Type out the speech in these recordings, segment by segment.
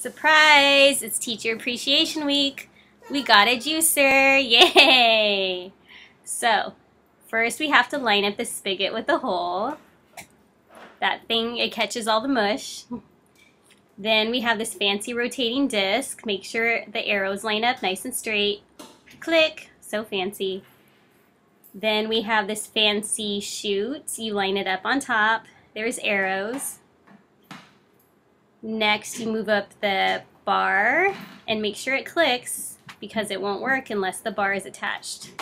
Surprise! It's Teacher Appreciation Week. We got a juicer. Yay! So, first we have to line up the spigot with the hole. That thing, it catches all the mush. Then we have this fancy rotating disc. Make sure the arrows line up nice and straight. Click! So fancy. Then we have this fancy chute. You line it up on top. There's arrows. Next, you move up the bar and make sure it clicks because it won't work unless the bar is attached.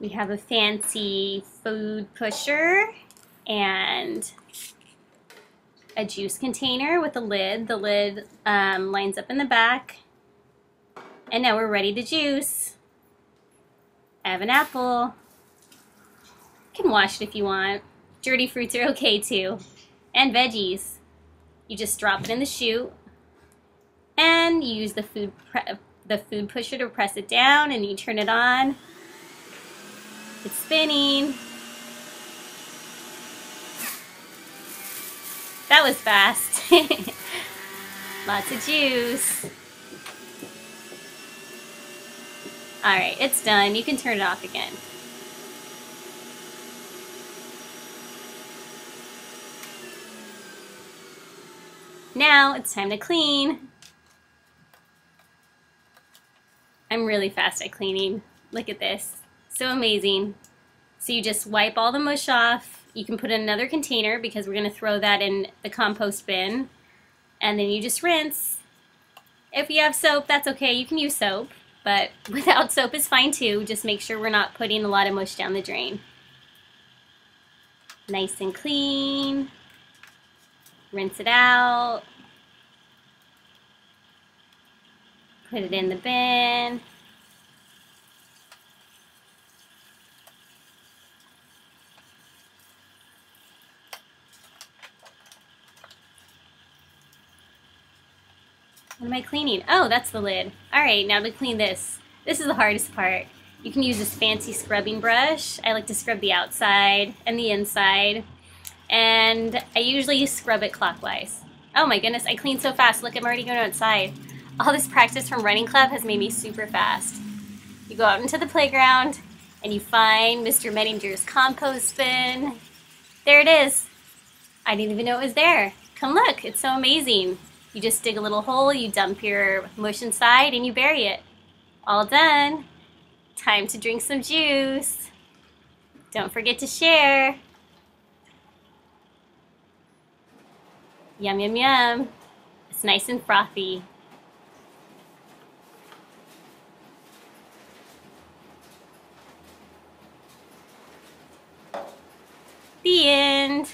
We have a fancy food pusher and a juice container with a lid. The lid um, lines up in the back. And now we're ready to juice. I have an apple. You can wash it if you want. Dirty fruits are okay too and veggies. You just drop it in the chute and you use the food the food pusher to press it down and you turn it on. It's spinning. That was fast. Lots of juice. Alright, it's done. You can turn it off again. Now it's time to clean. I'm really fast at cleaning. Look at this. So amazing. So you just wipe all the mush off. You can put in another container because we're going to throw that in the compost bin. And then you just rinse. If you have soap, that's okay. You can use soap. But without soap is fine too. Just make sure we're not putting a lot of mush down the drain. Nice and clean rinse it out, put it in the bin. What am I cleaning? Oh, that's the lid. All right, now to clean this. This is the hardest part. You can use this fancy scrubbing brush. I like to scrub the outside and the inside and I usually scrub it clockwise. Oh my goodness, I clean so fast. Look, I'm already going outside. All this practice from running club has made me super fast. You go out into the playground and you find Mr. Menninger's compost bin. There it is. I didn't even know it was there. Come look, it's so amazing. You just dig a little hole, you dump your mush inside, and you bury it. All done. Time to drink some juice. Don't forget to share. Yum, yum, yum. It's nice and frothy. The end.